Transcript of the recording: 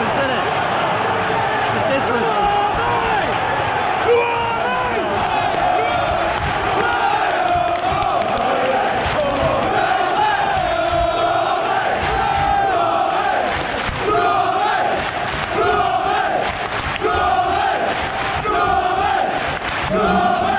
nonsense, isn't it? But this was... Glory! Glory! Glory!